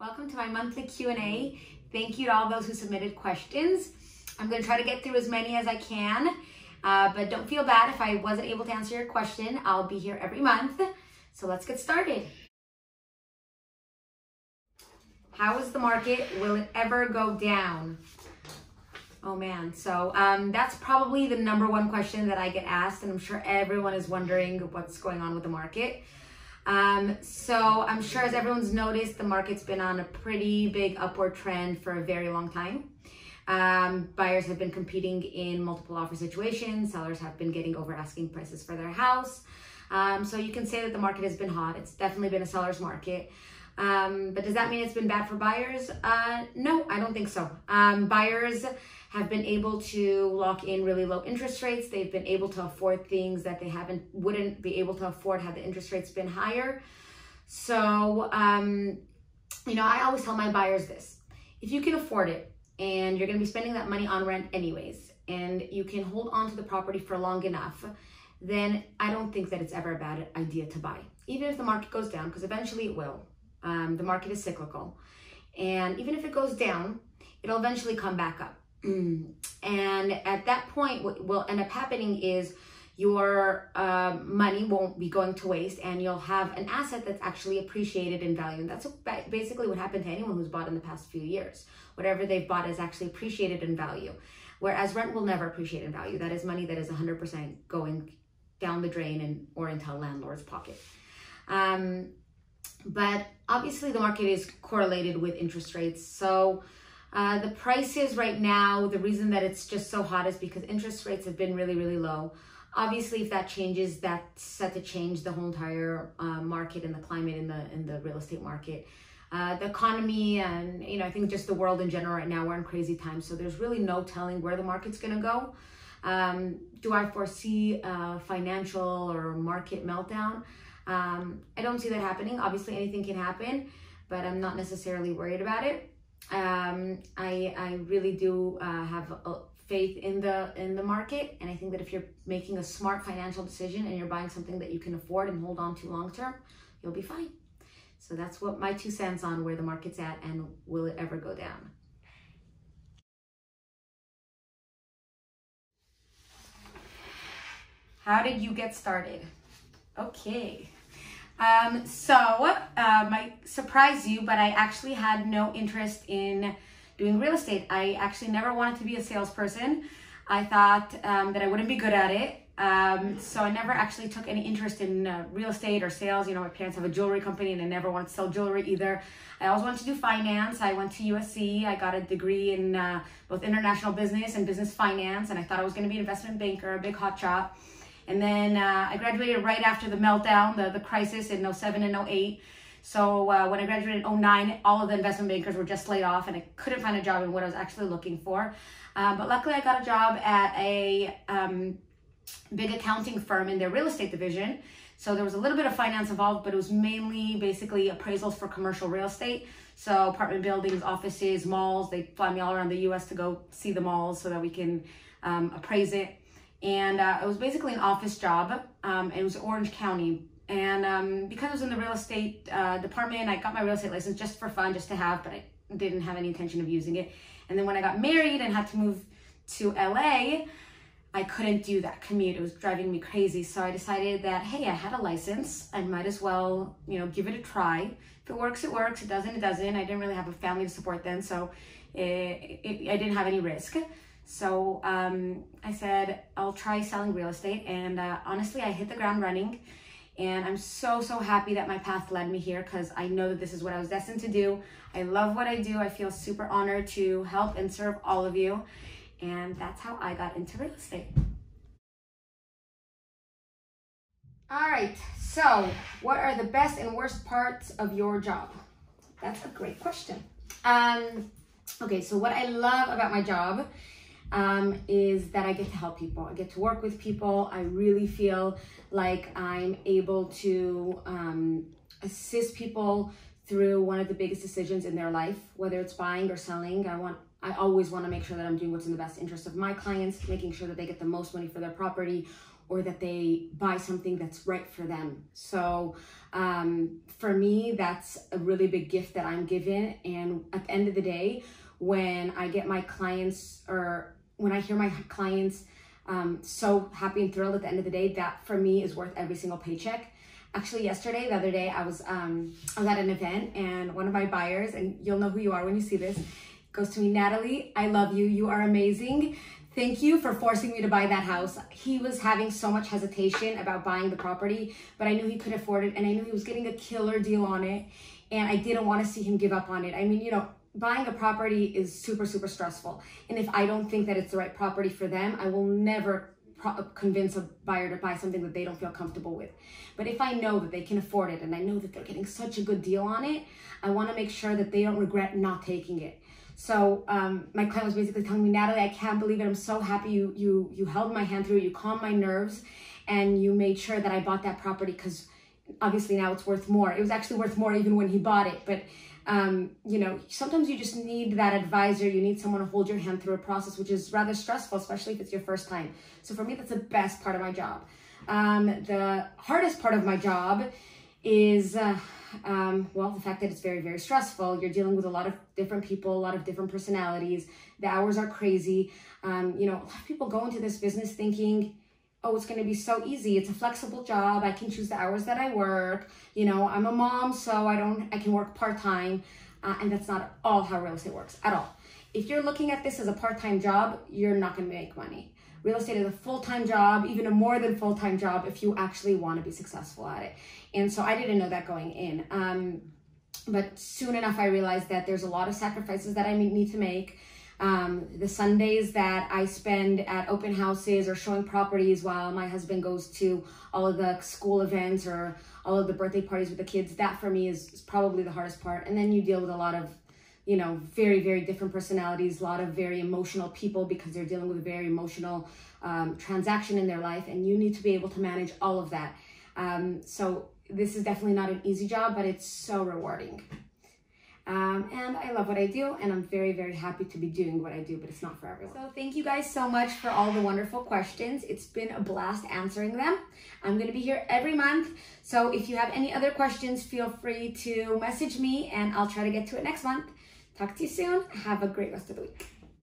Welcome to my monthly Q&A. Thank you to all those who submitted questions. I'm going to try to get through as many as I can, uh, but don't feel bad if I wasn't able to answer your question. I'll be here every month. So let's get started. How is the market? Will it ever go down? Oh man, so um, that's probably the number one question that I get asked, and I'm sure everyone is wondering what's going on with the market. Um, so I'm sure as everyone's noticed, the market's been on a pretty big upward trend for a very long time. Um, buyers have been competing in multiple offer situations. Sellers have been getting over asking prices for their house. Um, so you can say that the market has been hot. It's definitely been a seller's market. Um, but does that mean it's been bad for buyers? Uh, no, I don't think so. Um, buyers have been able to lock in really low interest rates. They've been able to afford things that they haven't wouldn't be able to afford had the interest rates been higher. So, um, you know, I always tell my buyers this: if you can afford it, and you're going to be spending that money on rent anyways, and you can hold on to the property for long enough, then I don't think that it's ever a bad idea to buy, even if the market goes down, because eventually it will. Um, the market is cyclical, and even if it goes down, it'll eventually come back up. Mm. And at that point, what will end up happening is your uh, money won't be going to waste and you'll have an asset that's actually appreciated in value. And that's basically what happened to anyone who's bought in the past few years. Whatever they've bought is actually appreciated in value. Whereas rent will never appreciate in value. That is money that is 100% going down the drain and or into a landlord's pocket. Um, but obviously the market is correlated with interest rates. So uh, the prices right now, the reason that it's just so hot is because interest rates have been really, really low. Obviously, if that changes, that's set to change the whole entire uh, market and the climate in the in the real estate market. Uh, the economy and you know I think just the world in general right now we're in crazy times so there's really no telling where the market's gonna go. Um, do I foresee a financial or market meltdown? Um, I don't see that happening. Obviously anything can happen, but I'm not necessarily worried about it um, I, I really do uh, have a faith in the in the market and I think that if you're making a smart financial decision and you're buying something that you can afford and hold on to long term you'll be fine. So that's what my two cents on where the market's at and will it ever go down. How did you get started? Okay um, so, uh, might surprise you, but I actually had no interest in doing real estate. I actually never wanted to be a salesperson. I thought um, that I wouldn't be good at it. Um, so I never actually took any interest in uh, real estate or sales. You know, my parents have a jewelry company and I never wanted to sell jewelry either. I always wanted to do finance. I went to USC. I got a degree in uh, both international business and business finance. And I thought I was going to be an investment banker, a big hot shot. And then uh, I graduated right after the meltdown, the, the crisis in 07 and 08. So uh, when I graduated in 09, all of the investment bankers were just laid off and I couldn't find a job in what I was actually looking for. Um, but luckily I got a job at a um, big accounting firm in their real estate division. So there was a little bit of finance involved, but it was mainly basically appraisals for commercial real estate. So apartment buildings, offices, malls, they fly me all around the US to go see the malls so that we can um, appraise it and uh, it was basically an office job. Um, it was Orange County, and um, because I was in the real estate uh, department, I got my real estate license just for fun, just to have, but I didn't have any intention of using it. And then when I got married and had to move to LA, I couldn't do that commute. It was driving me crazy. So I decided that, hey, I had a license. I might as well, you know, give it a try. If it works, it works. It doesn't, it doesn't. I didn't really have a family to support then, so it, it, I didn't have any risk. So um, I said, I'll try selling real estate. And uh, honestly, I hit the ground running. And I'm so, so happy that my path led me here because I know that this is what I was destined to do. I love what I do. I feel super honored to help and serve all of you. And that's how I got into real estate. All right, so what are the best and worst parts of your job? That's a great question. Um, okay, so what I love about my job um, is that I get to help people. I get to work with people. I really feel like I'm able to um, assist people through one of the biggest decisions in their life, whether it's buying or selling. I want I always want to make sure that I'm doing what's in the best interest of my clients, making sure that they get the most money for their property or that they buy something that's right for them. So um, for me, that's a really big gift that I'm given. And at the end of the day, when I get my clients or when I hear my clients um, so happy and thrilled at the end of the day, that for me is worth every single paycheck. Actually, yesterday, the other day, I was um, I was at an event and one of my buyers, and you'll know who you are when you see this, goes to me, Natalie, I love you. You are amazing. Thank you for forcing me to buy that house. He was having so much hesitation about buying the property, but I knew he could afford it and I knew he was getting a killer deal on it. And I didn't want to see him give up on it. I mean, you know, buying a property is super, super stressful. And if I don't think that it's the right property for them, I will never convince a buyer to buy something that they don't feel comfortable with. But if I know that they can afford it and I know that they're getting such a good deal on it, I want to make sure that they don't regret not taking it. So um, my client was basically telling me, Natalie, I can't believe it. I'm so happy you you you held my hand through it. You calmed my nerves, and you made sure that I bought that property because obviously now it's worth more. It was actually worth more even when he bought it, but um, you know, sometimes you just need that advisor. You need someone to hold your hand through a process, which is rather stressful, especially if it's your first time. So for me, that's the best part of my job. Um, the hardest part of my job is, uh, um, well, the fact that it's very, very stressful. You're dealing with a lot of different people, a lot of different personalities. The hours are crazy. Um, you know, a lot of people go into this business thinking, oh, it's going to be so easy. It's a flexible job. I can choose the hours that I work. You know, I'm a mom, so I don't, I can work part-time. Uh, and that's not all how real estate works at all. If you're looking at this as a part-time job, you're not going to make money. Real estate is a full-time job, even a more than full-time job if you actually want to be successful at it. And so I didn't know that going in. Um, but soon enough, I realized that there's a lot of sacrifices that I need to make um, the Sundays that I spend at open houses or showing properties while my husband goes to all of the school events or all of the birthday parties with the kids, that for me is, is probably the hardest part. And then you deal with a lot of, you know, very, very different personalities, a lot of very emotional people because they're dealing with a very emotional um, transaction in their life. And you need to be able to manage all of that. Um, so this is definitely not an easy job, but it's so rewarding. Um, and I love what I do, and I'm very, very happy to be doing what I do, but it's not for everyone. So thank you guys so much for all the wonderful questions. It's been a blast answering them. I'm to be here every month. So if you have any other questions, feel free to message me, and I'll try to get to it next month. Talk to you soon. Have a great rest of the week.